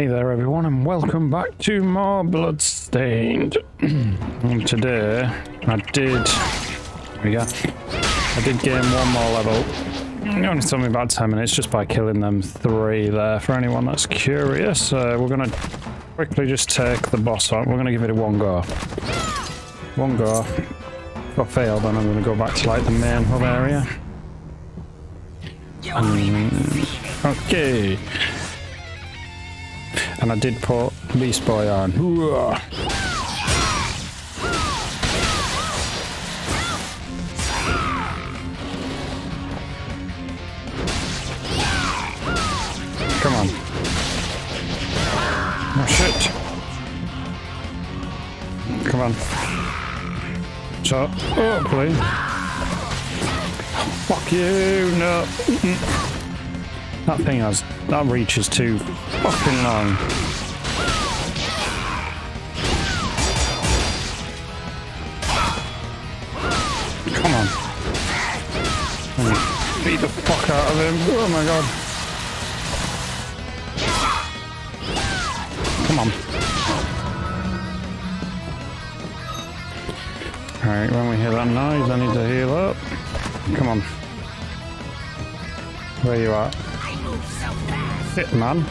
Hey there everyone and welcome back to more Bloodstained. and today I did there we go. I did gain one more level. It only took me about 10 minutes just by killing them three there for anyone that's curious. Uh, we're gonna quickly just take the boss on. We're gonna give it a one go. One go. If I fail then I'm gonna go back to like the main hub area. Um, okay. And I did put Beast Boy on. Come on. Oh shit. Come on. So, hopefully. Fuck you, no. That thing has, that reach is too fucking long. Come on. Beat the fuck out of him. Oh my god. Come on. Alright, when we hear that noise, I need to heal up. Come on. Where you at? Fit man.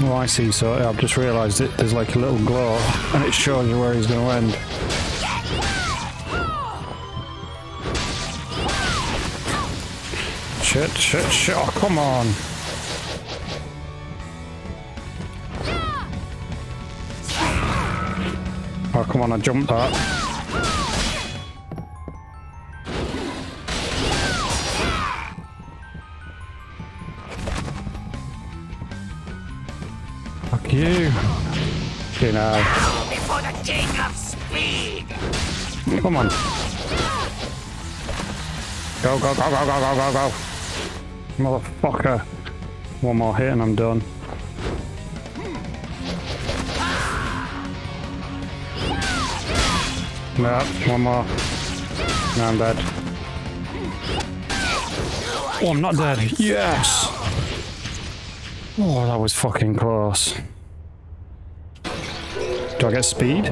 Oh, I see. So I've just realised it. There's like a little glow, and it shows you where he's going to end. Shit! Shit! Shit! Oh, come on! Oh, come on! I jumped that. You. Okay, now. Before the king of speed. Come on. Go, go, go, go, go, go, go, go. Motherfucker. One more hit and I'm done. No, one more. No, I'm dead. Oh, I'm not dead. Yes! Oh, that was fucking close. Do I get speed?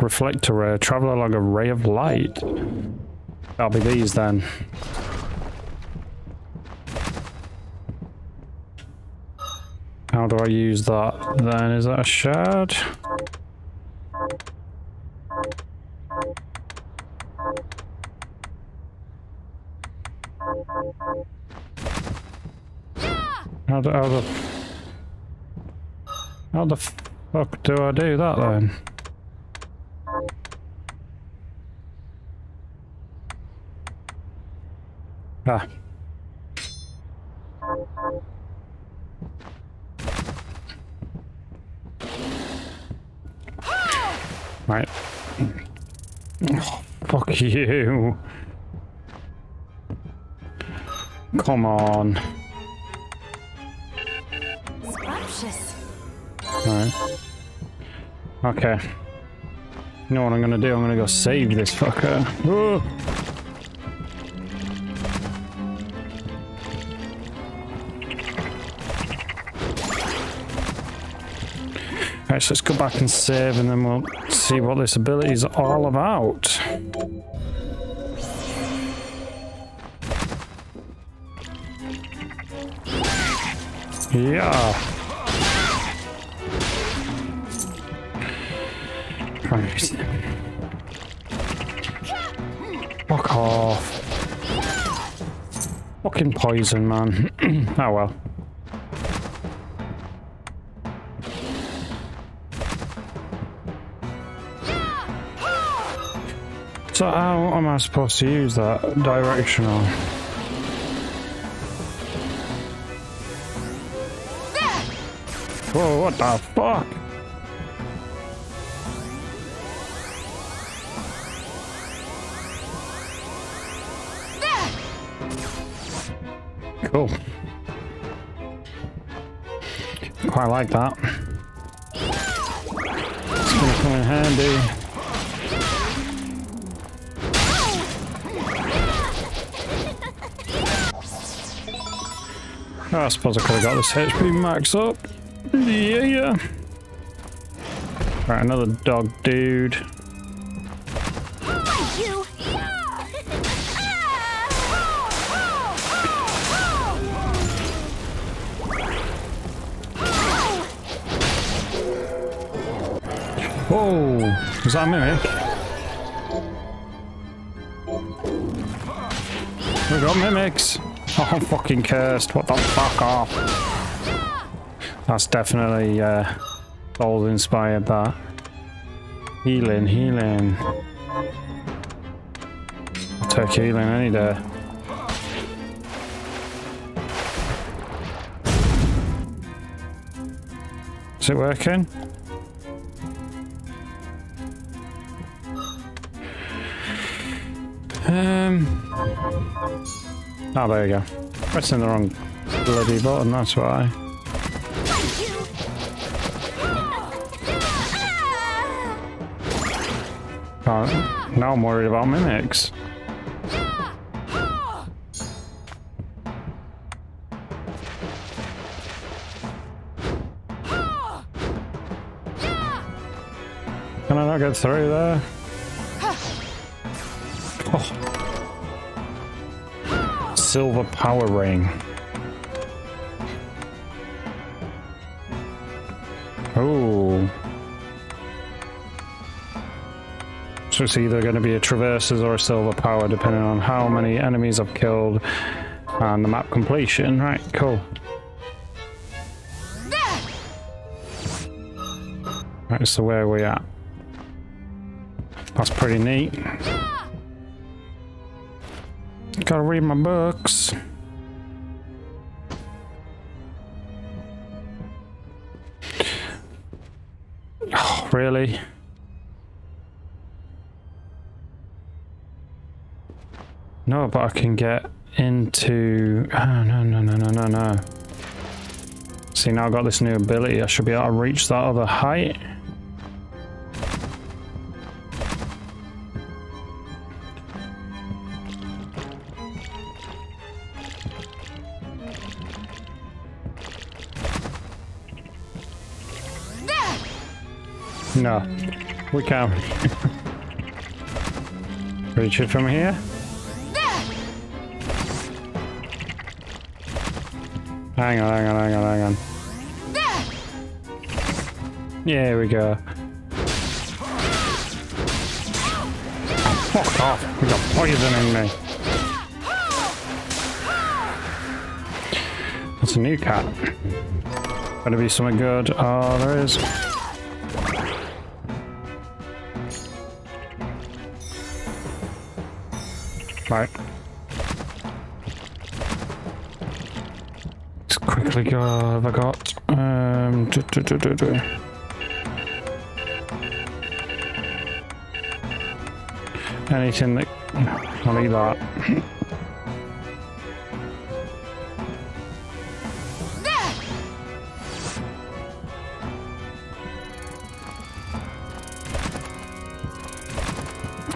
Reflector. Travel along a ray of light. That'll be these then. How do I use that then? Is that a shard? How the, how the, how the fuck do I do that then? Ah. Right. Oh, fuck you. Come on. Okay. You know what I'm gonna do? I'm gonna go save this fucker. Oh. Right, so let's go back and save and then we'll see what this ability is all about. Yeah. Fuck off. Fucking poison, man. oh well. So how am I supposed to use that directional? Whoa, what the fuck? cool. Quite like that. It's gonna come in handy. Oh, I suppose I could have got this HP max up. Yeah, yeah. Right, another dog dude. Was that a mimic? We got mimics! Oh, I'm fucking cursed. What the fuck off? That's definitely uh, inspired, that. Healing, healing. I'll take healing any day. Is it working? Um. Oh, there you go. Pressing the wrong bloody button, that's why. Oh, now I'm worried about mimics. Can I not get through there? Silver power ring. Oh. So it's either going to be a traverses or a silver power, depending on how many enemies I've killed and the map completion. Right, cool. Right, so where are we at? That's pretty neat. Gotta read my books. Oh, really? No, but I can get into... Oh, no, no, no, no, no, no. See, now I've got this new ability. I should be able to reach that other height. No, we can't. Reach it from here? Hang on, hang on, hang on, hang on. Yeah, we go. Fuck off. We got poison in me. That's a new cat. Better be something good. Oh, there is. Right. Let's quickly go. Have I got? Um. Do, do, do, do, do. Anything that. I'll eat that.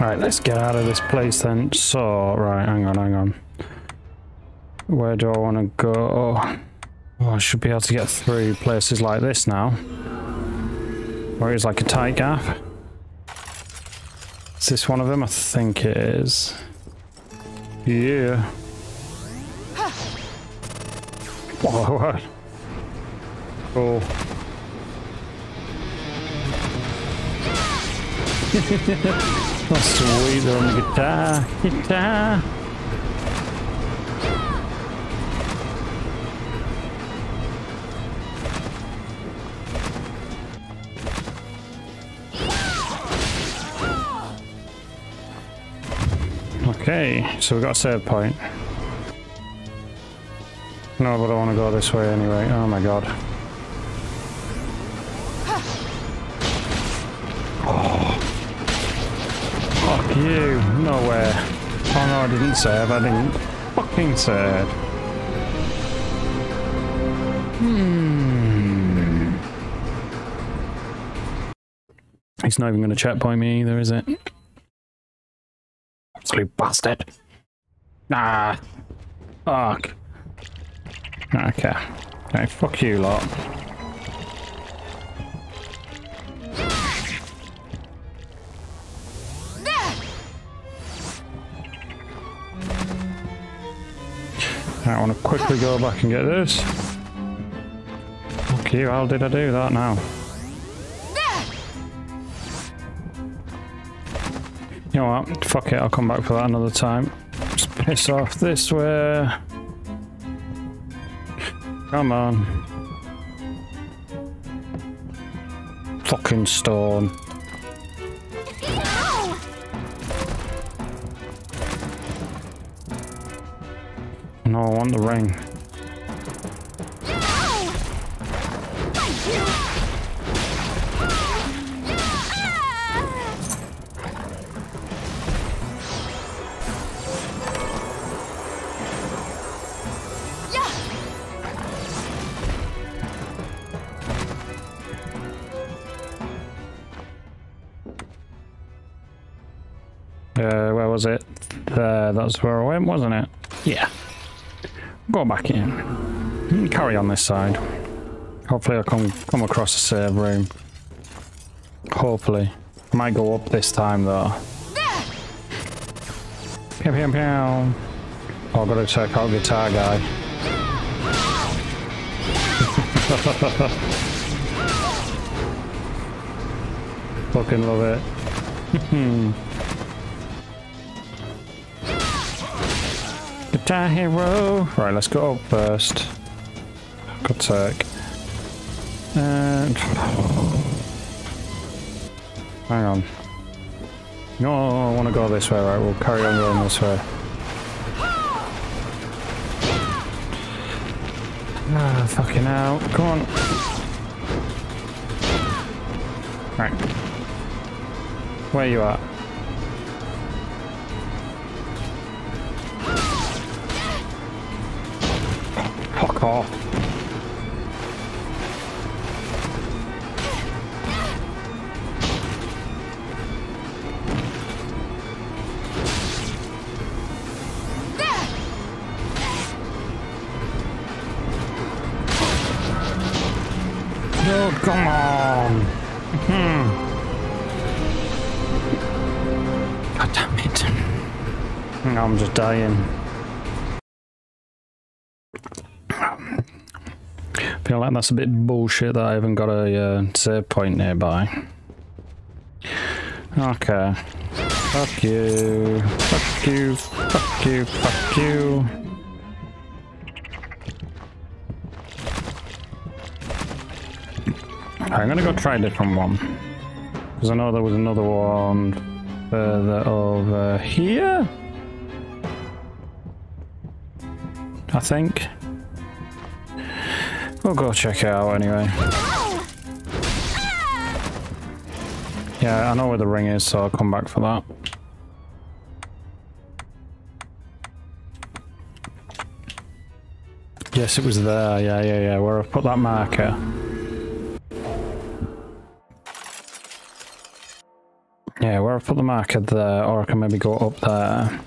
Right, let's get out of this place then. So, right, hang on, hang on. Where do I want to go? Oh, I should be able to get through places like this now. Where it's like a tight gap. Is this one of them? I think it is. Yeah. Whoa, what? Cool. Oh, sweet, they're on the guitar. Guitar. Okay, so we got a save point. No, but I want to go this way anyway. Oh my god. Nowhere. Oh no, I didn't save. I didn't fucking save. Hmm. He's not even going to checkpoint me either, is it? Absolute bastard. Nah. Fuck. Okay. Okay, fuck you lot. I want to quickly go back and get this. Fuck you, how did I do that now? You know what? Fuck it, I'll come back for that another time. Just piss off this way. Come on. Fucking stone. No, I want the ring. Uh, where was it? There, that's where I went, wasn't it? Yeah. Go back in. Carry on this side. Hopefully I can come across a save room. Hopefully. I might go up this time though. Pew pew pew. Oh, I've got to check out Guitar Guy. Fucking love it. Guitar Hero. Right, let's go up first. Good tech. And hang on. No, I want to go this way. Right, we'll carry on going this way. Ah, fucking hell. Come on. Right. Where you at? Oh, come on. Hmm. God damn it. I'm just dying. feel like that's a bit bullshit that I haven't got a uh, save point nearby. Okay. Fuck you. Fuck you. Fuck you. Fuck you. I'm gonna go try a different one. Because I know there was another one further over here. I think. We'll go check it out anyway. Yeah, I know where the ring is, so I'll come back for that. Yes, it was there. Yeah, yeah, yeah. Where I've put that marker. Yeah, where I put the marker there, or I can maybe go up there.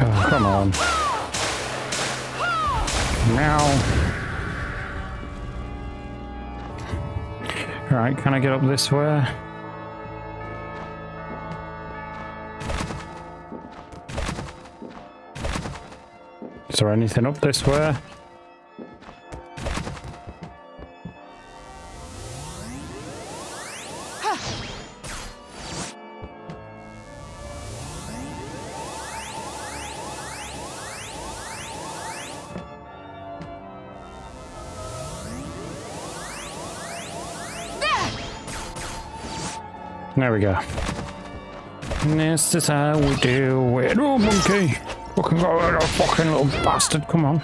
Oh, come on. Meow. Right, can I get up this way? Is there anything up this way? There we go. This is how we do it. Oh, monkey! Fucking go, little fucking little bastard. Come on.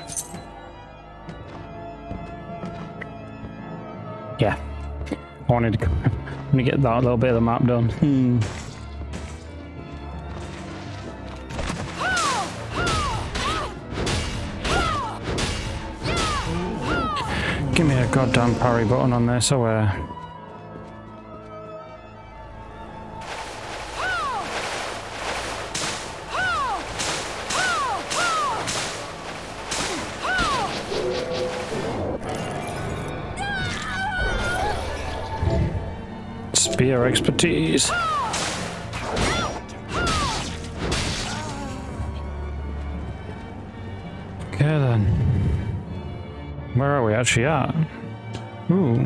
Yeah. I wanted to, I wanted get that little bit of the map done. Hmm. Give me a goddamn parry button on this, or where? Expertise. Okay then. Where are we actually at? Ooh.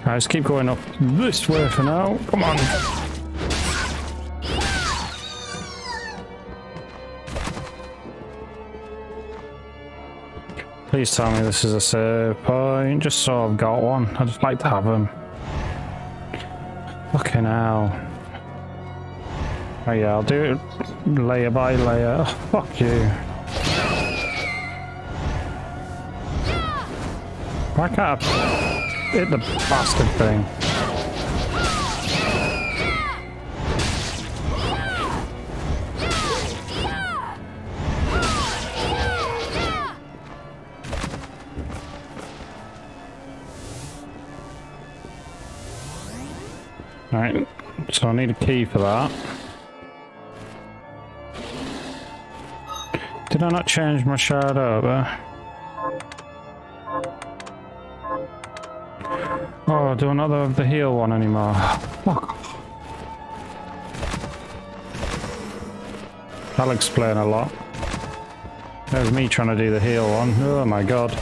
Alright, let's keep going up this way for now. Come on. Please tell me this is a save point, just so I've got one. I'd just like to have them. Hell. Oh yeah, I'll do it layer by layer. Oh, fuck you. Can't I hit the bastard thing? So I need a key for that. Did I not change my shard over? Oh, do I not have the heal one anymore? Fuck. That'll explain a lot. There's me trying to do the heal one. Oh my god.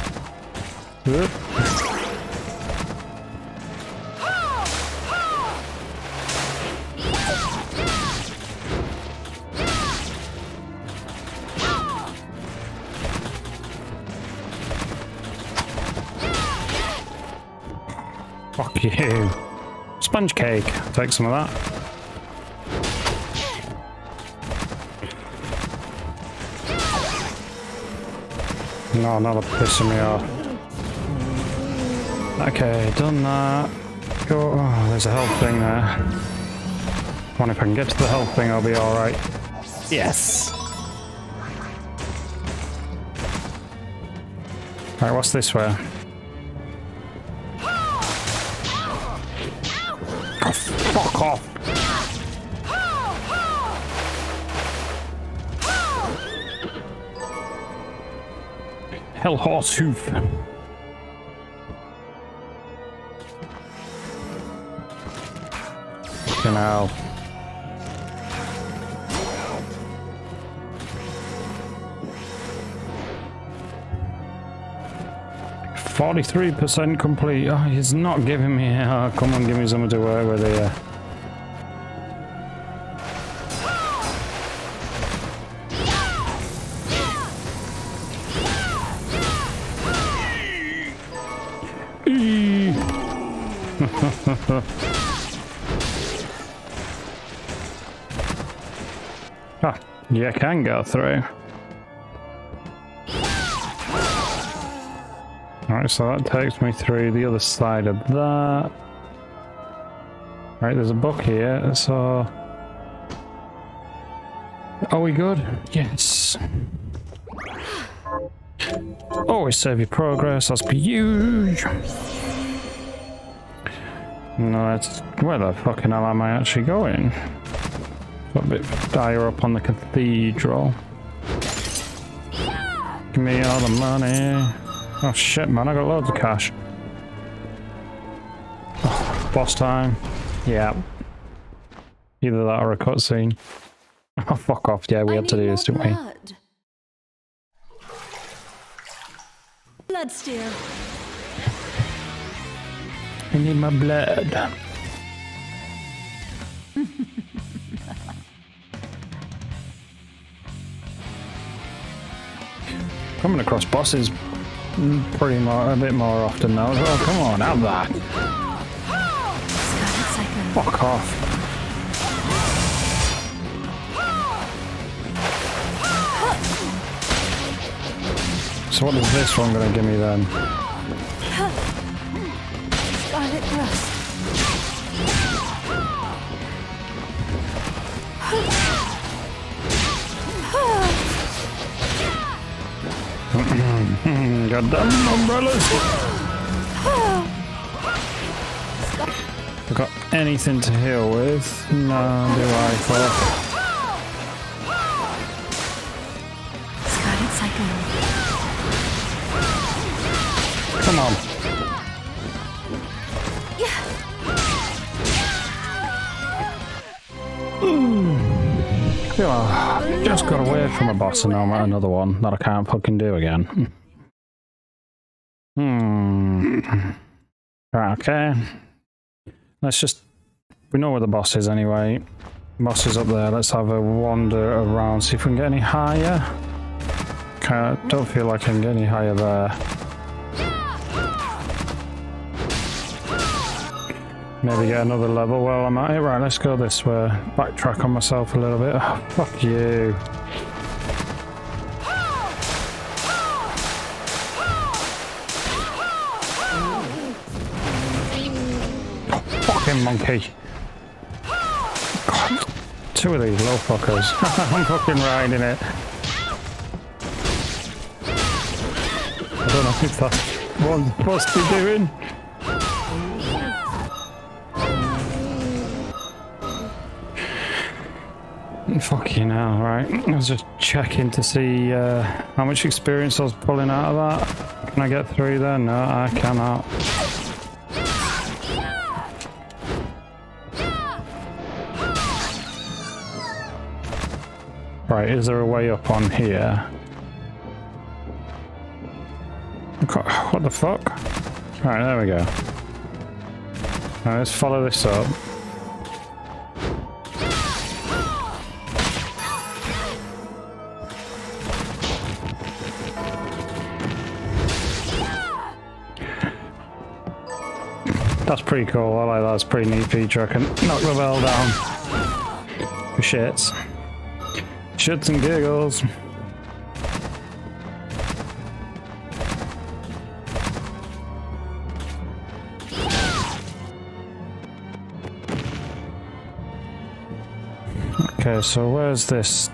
Take some of that. No, not pissing me off. Okay, done that. Go. Oh, there's a health thing there. One, if I can get to the health thing, I'll be alright. Yes! Alright, what's this way? Off! Hell horse hoof. Hell. Forty-three percent complete. Oh, he's not giving me. Oh, come on, give me something to work with here. Ah, you can go through. Alright, so that takes me through the other side of that. Right, there's a book here, so... Are we good? Yes. Always save your progress, as per usual. No. Where the fucking hell am I actually going? A bit higher up on the cathedral. Give me all the money. Oh shit, man, I got loads of cash. Oh, boss time. Yeah. Either that or a cutscene. Oh, fuck off. Yeah, we I had to do this, didn't we? Blood. Steal. I need my blood. Coming across bosses pretty more, a bit more often now. Oh, come on, have that. Fuck off. So what is this one gonna give me then? Scarlet Thrust. Goddamn umbrellas! I got anything to heal with? No, do I? Come on. Just got away from a boss and now I'm at another one that I can't fucking do again. Hmm. hmm. Right, okay. Let's just... We know where the boss is anyway. Boss is up there. Let's have a wander around, see if we can get any higher. Okay, I don't feel like I can get any higher there. Maybe get another level while I'm at it. Right, let's go this way. Backtrack on myself a little bit. Oh, fuck you. Fucking monkey. God, two of these little fuckers. I'm fucking riding it. I don't know if that's what I'm supposed to be doing. Fucking hell, right. I was just checking to see uh, how much experience I was pulling out of that. Can I get through there? No, I cannot. Right, is there a way up on here? What the fuck? Right, there we go. Right, let's follow this up. That's pretty cool. I like that. A pretty neat feature. I can knock the bell down. For shits. Shits and giggles. Okay, so where's this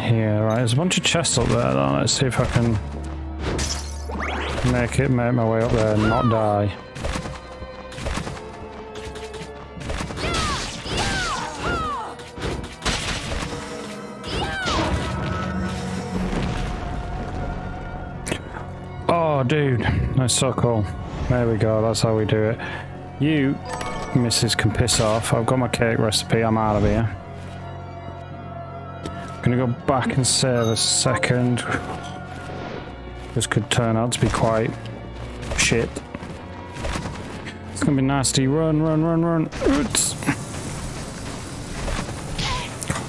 here? Right, there's a bunch of chests up there. Though. Let's see if I can make it make my way up there and not die. Dude, so cool. There we go. That's how we do it. You, Mrs. can piss off. I've got my cake recipe. I'm out of here. Gonna go back and save a second. This could turn out to be quite shit. It's gonna be nasty. Run, run, run, run. Oops.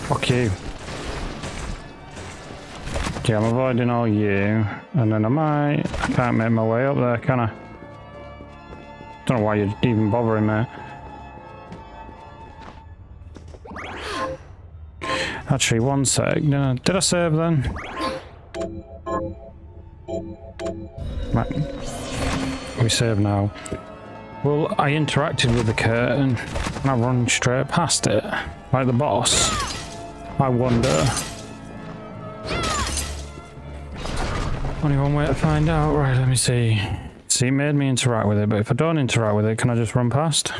Fuck you. Okay, I'm avoiding all you. And then I might... I can't make my way up there, can I? Don't know why you're even bothering me. Actually, one sec. No, did I save then? Right. We save now. Well, I interacted with the curtain and I run straight past it. Like the boss. I wonder. Only one way to find out. Right, let me see. See, it made me interact with it, but if I don't interact with it, can I just run past?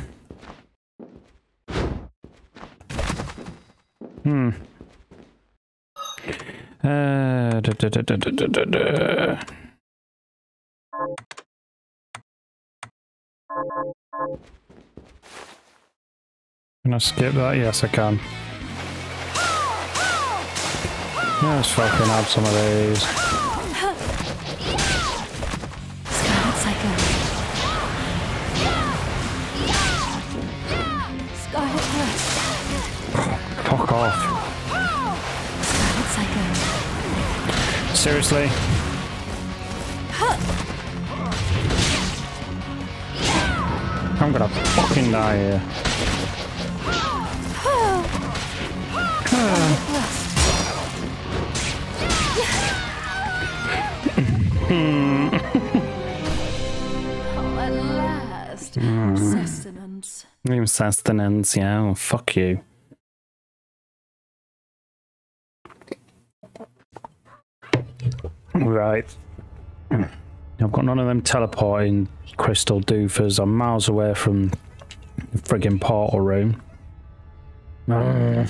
Hmm. Uh, da, da, da. Can I skip that? Yes, I can. Let's fucking have some of these. Fuck off. Seriously? I'm gonna fucking die here. Oh, at last. Sustenance. Even sustenance, yeah. Oh, fuck you. Right. I've got none of them teleporting crystal doofers. I'm miles away from the friggin' portal room. Uh,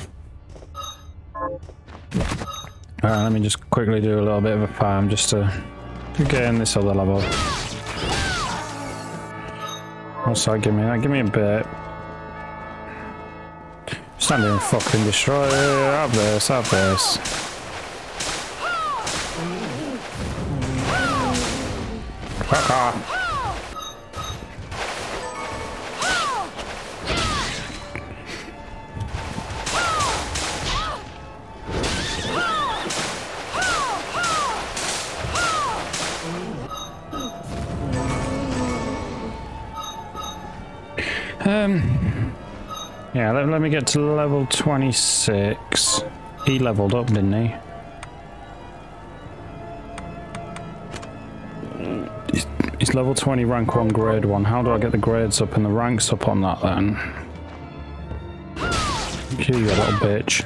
Alright, let me just quickly do a little bit of a farm just to, get in this other level. Also, give me that. Give me a bit. Stand there and fucking destroy it. Have this, have this. Let, me get to level 26. He leveled up, didn't he? He's, he's level 20, rank 1, grade 1. How do I get the grades up and the ranks up on that then? You, you little bitch.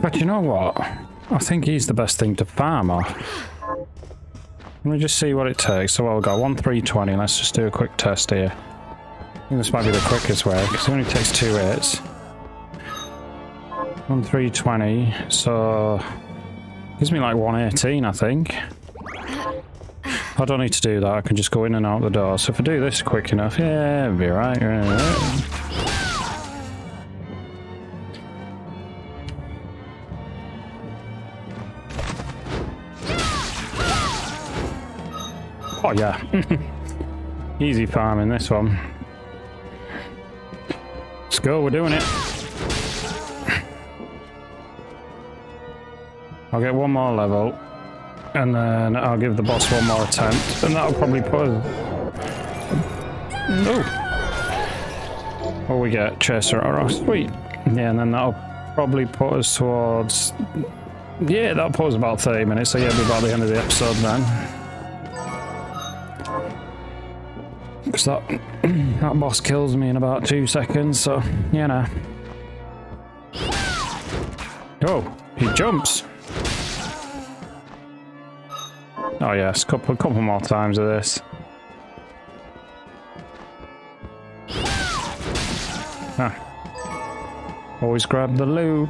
But you know what? I think he's the best thing to farm off. Let me just see what it takes. So I'll go 1 320. Let's just do a quick test here. I think this might be the quickest way because it only takes two hits. 1 320. So gives me like 118, I think. I don't need to do that. I can just go in and out the door. So if I do this quick enough, yeah, it'll be right. Oh yeah. Easy farming this one. Let's go, we're doing it. I'll get one more level. And then I'll give the boss one more attempt. And that'll probably put us... No! Oh, we get Chaser Aura. Sweet. Yeah, and then that'll probably put us towards... Yeah, that'll put us about 30 minutes. So yeah, it'll be about the end of the episode then. Because that, that boss kills me in about two seconds, so, you know. Oh, he jumps. Oh yes, couple, couple more times of this. Ah. Always grab the loot.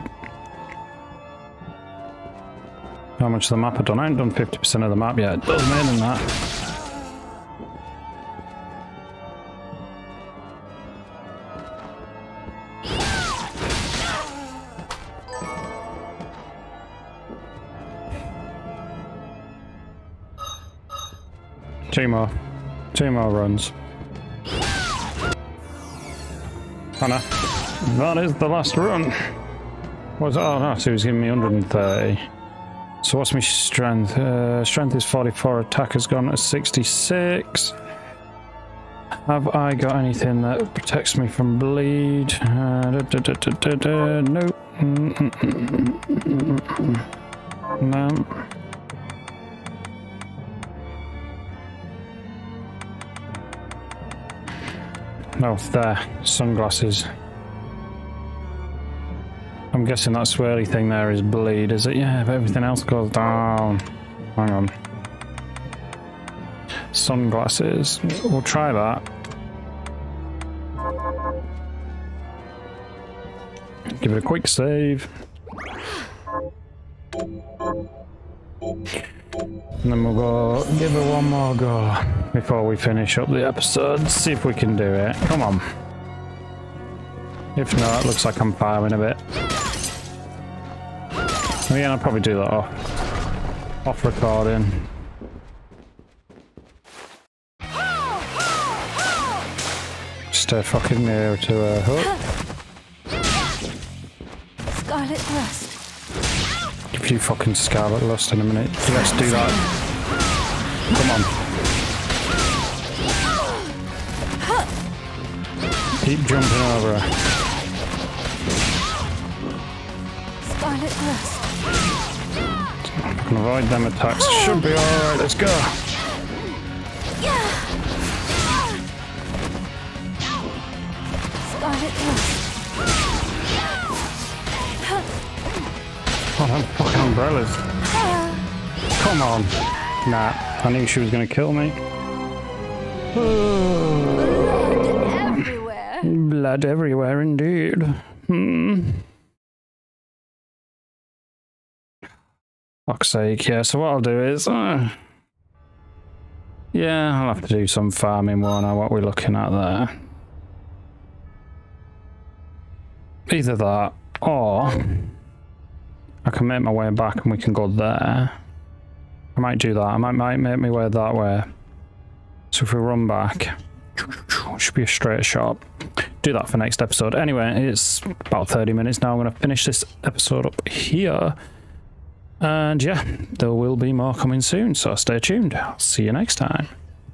How much of the map I've done? I haven't done 50% of the map yet. It does more than that. Two more. Two more runs. No. That is the last run. What's oh no, so he was giving me 130. So what's my strength? Uh, strength is 44, attack has gone to 66. Have I got anything that protects me from bleed? Uh, da, da, da, nope. Mm -mm -mm no. Oh, there. Sunglasses. I'm guessing that swirly thing there is bleed, is it? Yeah, but everything else goes down. Hang on. Sunglasses. We'll try that. Give it a quick save. And then we'll go give it one more go before we finish up the episode. See if we can do it. Come on. If not, it looks like I'm firing a bit. Yeah, I'll probably do that off, off recording. Stay fucking near to a hook. Scarlet Thrust. You fucking Scarlet Lust in a minute. Let's do that. Come on. Keep jumping over her. Scarlet Thrust. I can avoid them attacks. Should be alright, let's go. Scarlet Thrust. Oh, that fucking umbrellas. Come on. Nah, I knew she was going to kill me. Blood everywhere. Blood everywhere, indeed. Hmm. Fuck's sake, yeah, so what I'll do is... Uh, yeah, I'll have to do some farming, while I know What we're looking at there. Either that, or... I can make my way back and we can go there. I might do that. I might, might make my way that way. So if we run back, should be a straight shot. Do that for next episode. Anyway, it's about 30 minutes now. I'm going to finish this episode up here. And yeah, there will be more coming soon, so stay tuned. I'll see you next time.